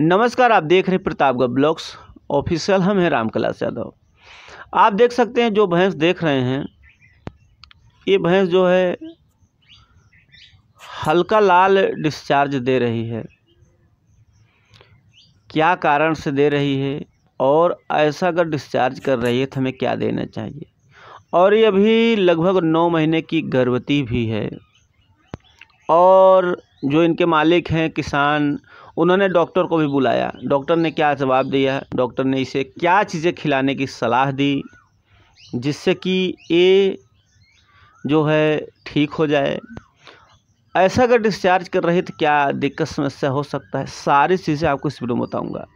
नमस्कार, आप देख रहे हैं प्रतापगढ़ ब्लॉक्स ऑफिशियल हम हैं रामकलास यादव। आप देख सकते हैं जो भैंस देख रहे हैं, ये भैंस जो है हल्का लाल डिस्चार्ज दे रही है। क्या कारण से दे रही है और ऐसा अगर डिस्चार्ज कर रही है तो हमें क्या देना चाहिए? और ये अभी लगभग नौ महीने की गर्भवती भी है। और जो इनके मालिक हैं किसान उन्होंने डॉक्टर को भी बुलाया। डॉक्टर ने क्या जवाब दिया? डॉक्टर ने इसे क्या चीज़ें खिलाने की सलाह दी जिससे कि ये जो है ठीक हो जाए? ऐसा अगर डिस्चार्ज कर रही तो क्या दिक्कत समस्या हो सकता है? सारी चीज़ें आपको इस वीडियो में बताऊँगा।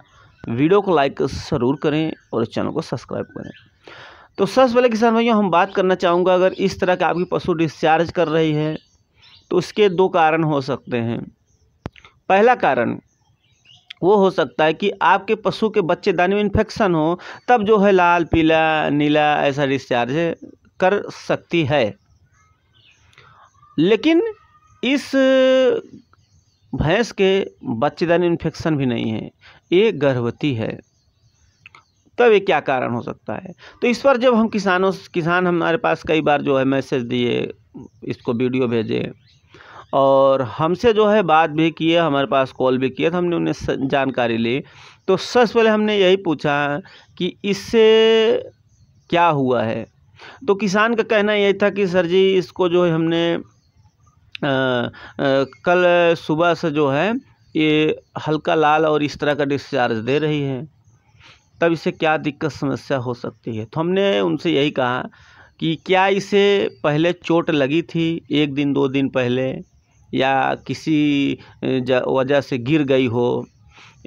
वीडियो को लाइक ज़रूर करें और चैनल को सब्सक्राइब करें। तो सबसे पहले किसान भाइयों, हम बात करना चाहूँगा, अगर इस तरह के आपकी पशु डिस्चार्ज कर रही है तो उसके दो कारण हो सकते हैं। पहला कारण वो हो सकता है कि आपके पशु के बच्चेदानी में इन्फेक्शन हो, तब जो है लाल, पीला, नीला ऐसा डिस्चार्ज कर सकती है। लेकिन इस भैंस के बच्चेदानी इन्फेक्शन भी नहीं है, ये गर्भवती है। तब ये क्या कारण हो सकता है? तो इस पर जब हम किसानों, किसान हमारे पास कई बार जो है मैसेज दिए, इसको वीडियो भेजे और हमसे जो है बात भी किए हमारे पास कॉल भी किया तो हमने उन्हें जानकारी ली। तो सबसे पहले हमने यही पूछा कि इससे क्या हुआ है? तो किसान का कहना यही था कि सर जी इसको जो है हमने आ, आ, कल सुबह से जो है ये हल्का लाल और इस तरह का डिस्चार्ज दे रही है। तब इसे क्या दिक्कत समस्या हो सकती है? तो हमने उनसे यही कहा कि क्या इसे पहले चोट लगी थी एक दिन दो दिन पहले? या किसी वजह से गिर गई हो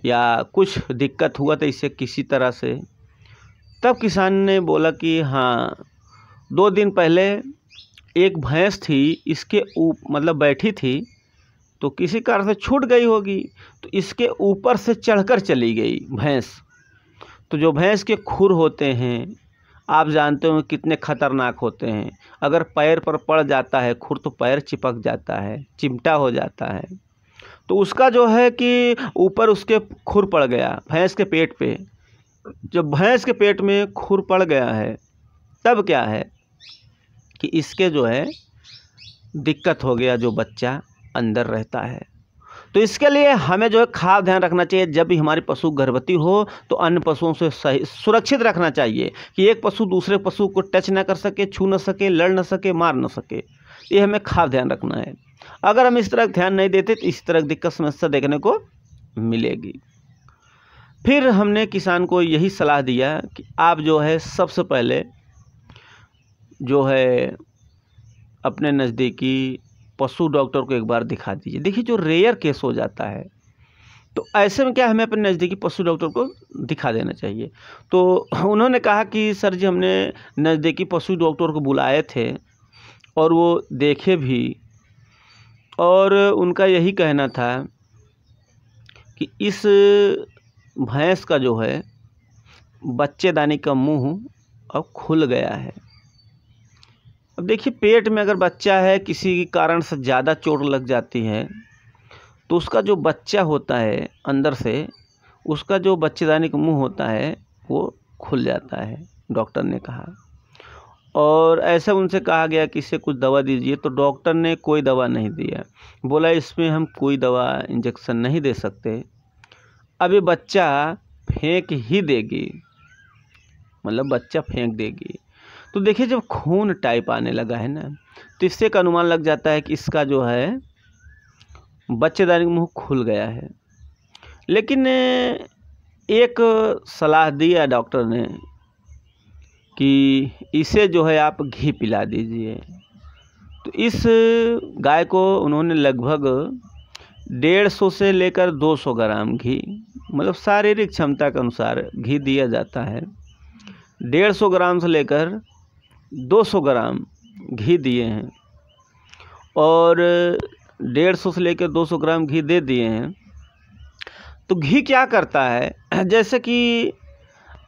या कुछ दिक्कत हुआ था इसे किसी तरह से। तब किसान ने बोला कि हाँ दो दिन पहले एक भैंस थी, इसके ऊप मतलब बैठी थी तो किसी कारण से छूट गई होगी तो इसके ऊपर से चढ़कर चली गई भैंस। तो जो भैंस के खुर होते हैं आप जानते हो कितने खतरनाक होते हैं। अगर पैर पर पड़ जाता है, खुर तो पैर चिपक जाता है, चिमटा हो जाता है। तो उसका जो है कि ऊपर उसके खुर पड़ गया, भैंस के पेट पे। जब भैंस के पेट में खुर पड़ गया है, तब क्या है कि इसके जो है दिक्कत हो गया, जो बच्चा अंदर रहता है। तो इसके लिए हमें जो है खास ध्यान रखना चाहिए, जब भी हमारी पशु गर्भवती हो तो अन्य पशुओं से सही, सुरक्षित रखना चाहिए कि एक पशु दूसरे पशु को टच ना कर सके, छू ना सके, लड़ ना सके, मार ना सके। ये हमें खास ध्यान रखना है। अगर हम इस तरह ध्यान नहीं देते तो इस तरह दिक्कत, समस्या देखने को मिलेगी। फिर हमने किसान को यही सलाह दिया कि आप जो है, सबसे पहले जो है, अपने नज़दीकी पशु डॉक्टर को एक बार दिखा दीजिए। देखिए, जो रेयर केस हो जाता है तो ऐसे में क्या हमें अपने नज़दीकी पशु डॉक्टर को दिखा देना चाहिए? तो उन्होंने कहा कि, सर जी, हमने नज़दीकी पशु डॉक्टर को बुलाए थे और वो देखे भी। और उनका यही कहना था कि इस भैंस का जो है, बच्चेदानी का मुँह अब खुल गया है। अब देखिए, पेट में अगर बच्चा है, किसी कारण से ज़्यादा चोट लग जाती है तो उसका जो बच्चा होता है अंदर से, उसका जो बच्चेदानी का मुँह होता है, वो खुल जाता है, डॉक्टर ने कहा। और ऐसा उनसे कहा गया कि इसे कुछ दवा दीजिए तो डॉक्टर ने कोई दवा नहीं दिया। बोला, इसमें हम कोई दवा इंजेक्शन नहीं दे सकते। अब ये बच्चा फेंक ही देगी। मतलब बच्चा फेंक देगी। तो देखिए जब खून टाइप आने लगा है ना तो इससे एक अनुमान लग जाता है कि इसका जो है, बच्चेदानी मुँह खुल गया है। लेकिन, एक सलाह दिया डॉक्टर ने कि इसे जो है आप घी पिला दीजिए। तो इस गाय को उन्होंने लगभग डेढ़ सौ से लेकर दो सौ ग्राम घी मतलब शारीरिक क्षमता के अनुसार घी दिया जाता है। डेढ़ सौ ग्राम से लेकर 200 ग्राम घी दिए हैं और डेढ़ सौ से लेकर 200 ग्राम घी दे दिए हैं। तो घी क्या करता है? जैसे कि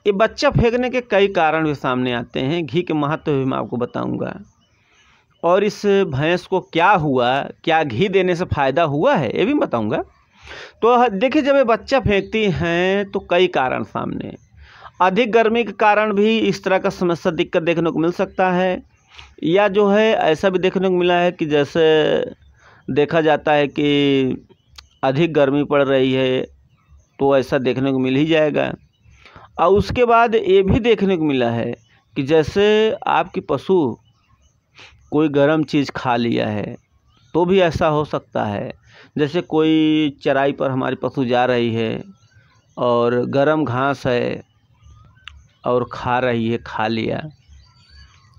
ये बच्चा फेंकने के कई कारण भी सामने आते हैं। घी के महत्व भी मैं आपको बताऊँगा। और इस भैंस को क्या हुआ? क्या घी देने से फ़ायदा हुआ है? ये भी बताऊँगा। तो देखिए, जब ये बच्चा फेंकती हैं तो कई कारण सामने अधिक गर्मी के कारण भी इस तरह का समस्या दिक्कत देखने को मिल सकता है। या जो है, ऐसा भी देखने को मिला है कि जैसे देखा जाता है कि अधिक गर्मी पड़ रही है तो ऐसा देखने को मिल ही जाएगा। और उसके बाद ये भी देखने को मिला है कि जैसे आपकी पशु कोई गर्म चीज़ खा लिया है तो भी ऐसा हो सकता है। जैसे कोई चराई पर हमारी पशु जा रही है और गर्म घास है और खा रही है, खा लिया।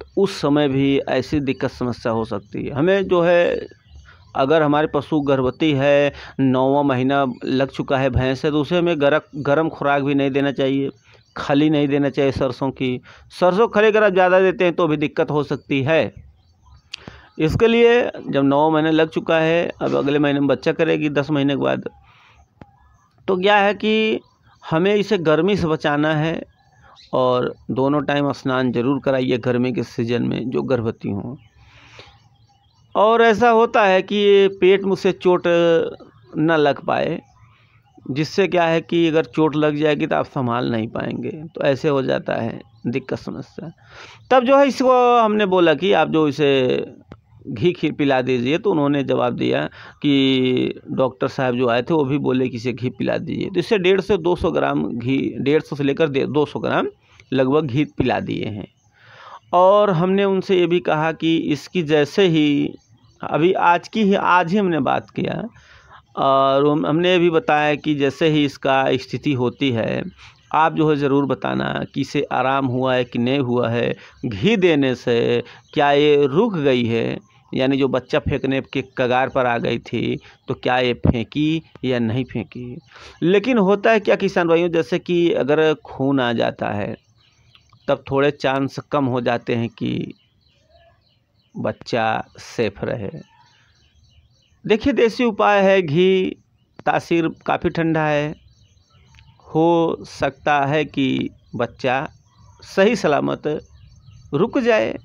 तो उस समय भी ऐसी दिक्कत समस्या हो सकती है। हमें जो है, अगर हमारे पशु गर्भवती है, नौवा महीना लग चुका है भैंस है तो उसे हमें गर्म गर्म खुराक भी नहीं देना चाहिए, खली नहीं देना चाहिए सरसों की। सरसों खली अगर आप ज़्यादा देते हैं तो भी दिक्कत हो सकती है। इसके लिए जब नौ महीने लग चुका है, अब अगले महीने में बच्चा करेगी, दस महीने के बाद। तो क्या है कि हमें इसे गर्मी से बचाना है और दोनों टाइम स्नान ज़रूर कराइए गर्मी के सीज़न में, जो गर्भवती हों। और ऐसा होता है कि पेट में चोट न लग पाए, जिससे क्या है कि अगर चोट लग जाएगी तो आप संभाल नहीं पाएँगे। तो ऐसे हो जाता है, दिक्कत समस्या। तब जो है इसको हमने बोला कि आप जो इसे घी खीर पिला दीजिए। तो उन्होंने जवाब दिया कि डॉक्टर साहब जो आए थे, वो भी बोले कि इसे घी पिला दीजिए। तो इससे डेढ़ से, दो सौ ग्राम घी, डेढ़ सौ से लेकर दो सौ ग्राम लगभग घी पिला दिए हैं। और हमने उनसे ये भी कहा कि इसकी जैसे ही, अभी आज की ही, आज ही हमने बात किया। और हमने ये भी बताया कि जैसे ही इसका स्थिति होती है, आप जो है ज़रूर बताना कि इसे आराम हुआ है कि नहीं हुआ है। घी देने से क्या ये रुक गई है? यानी जो बच्चा फेंकने के कगार पर आ गई थी तो क्या ये फेंकी या नहीं फेंकी? लेकिन होता है क्या किसान भाइयों, जैसे कि अगर खून आ जाता है, तब थोड़े चांस कम हो जाते हैं कि बच्चा सेफ़ रहे। देखिए, देसी उपाय है, घी, तासीर काफ़ी ठंडा है। हो सकता है कि बच्चा सही सलामत रुक जाए।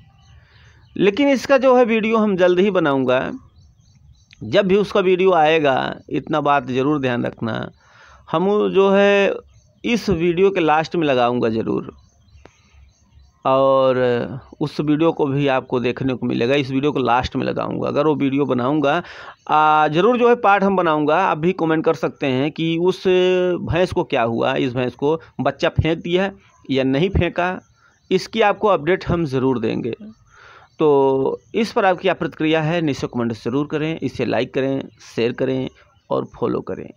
लेकिन इसका जो है वीडियो हम जल्द ही बनाऊँगा। जब भी उसका वीडियो आएगा, इतना बात ज़रूर ध्यान रखना। हम जो है इस वीडियो के लास्ट में लगाऊँगा ज़रूर। और उस वीडियो को भी आपको देखने को मिलेगा, इस वीडियो को लास्ट में लगाऊँगा। अगर वो वीडियो बनाऊँगा ज़रूर जो है पार्ट हम बनाऊँगा। आप भी कमेंट कर सकते हैं कि उस भैंस को क्या हुआ, इस भैंस को बच्चा फेंक दिया या नहीं फेंका, इसकी आपको अपडेट हम ज़रूर देंगे। तो इस पर आपकी क्या प्रतिक्रिया है नीचे कमेंट ज़रूर करें, इसे लाइक करें, शेयर करें और फॉलो करें।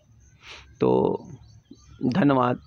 तो धन्यवाद।